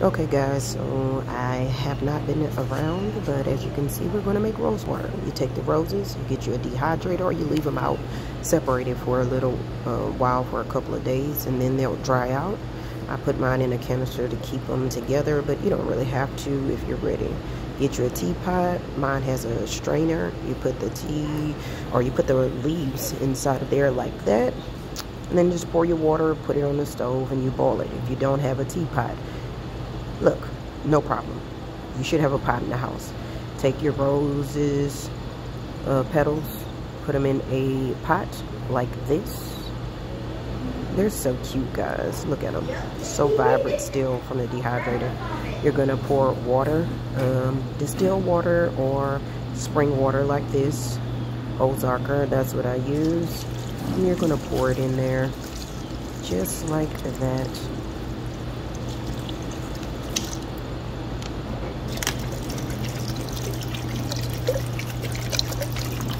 Okay guys, so I have not been around, but as you can see, we're going to make rose water. You take the roses, you get you a dehydrator, or you leave them out separated for a little uh, while, for a couple of days, and then they'll dry out. I put mine in a canister to keep them together, but you don't really have to if you're ready. Get you a teapot. Mine has a strainer. You put the tea, or you put the leaves inside of there like that, and then just pour your water, put it on the stove, and you boil it. If you don't have a teapot, Look, no problem. You should have a pot in the house. Take your roses, uh, petals, put them in a pot like this. They're so cute, guys. Look at them. So vibrant still from the dehydrator. You're going to pour water, um, distilled water or spring water like this. Ozarka, that's what I use. And you're going to pour it in there just like that.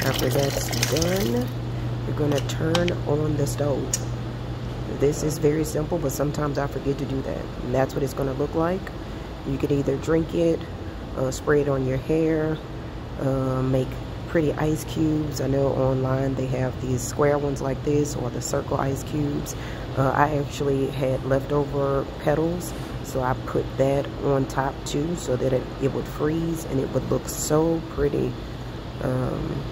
After that's done, you're to turn on the stove. This is very simple, but sometimes I forget to do that. And that's what it's to look like. You could either drink it, uh, spray it on your hair, uh, make pretty ice cubes. I know online they have these square ones like this or the circle ice cubes. Uh, I actually had leftover petals, so I put that on top too so that it, it would freeze and it would look so pretty. Um,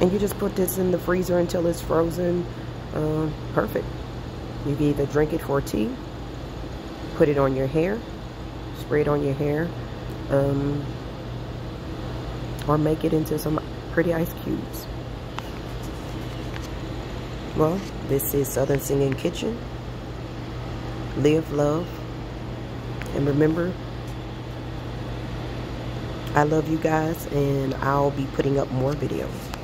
and you just put this in the freezer until it's frozen. Uh, perfect. You can either drink it for tea put it on your hair spray it on your hair um, or make it into some pretty ice cubes. Well this is Southern Singing Kitchen. Live love and remember I love you guys and I'll be putting up more videos